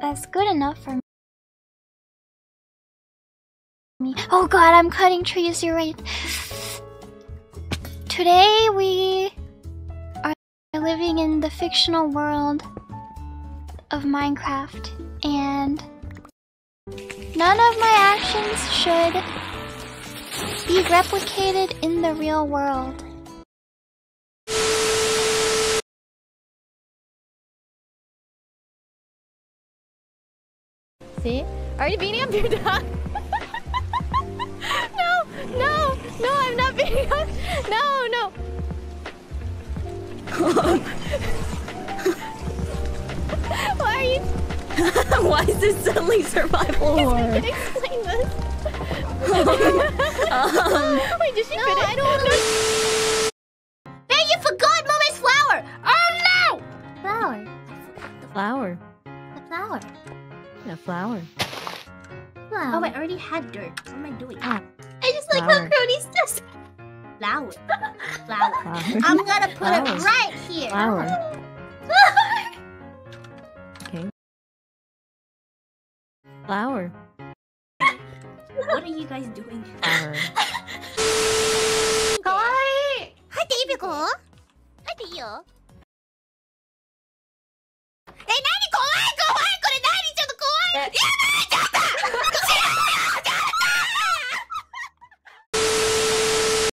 That's good enough for me. Oh god, I'm cutting trees, you're right. Today we are living in the fictional world of Minecraft and none of my actions should be replicated in the real world. See? Are you beating up your dog? no, no, no, I'm not beating up. No, no. Why are you? Why is this suddenly survival I horror? can explain this. um, Wait, did she No, finish? I don't know. Man, you forgot Mommy's flower! Oh no! Flower. flower. The flower. A flower. Flower. Oh, I already had dirt. What am I doing? Ah, I just like how Kronii's just flower. Flower. Flower. I'm gonna put Flower. it right here. Flower. Okay. Flower. what are you guys doing? Flower. Hi! Hi, David. Hi, David. Yeah!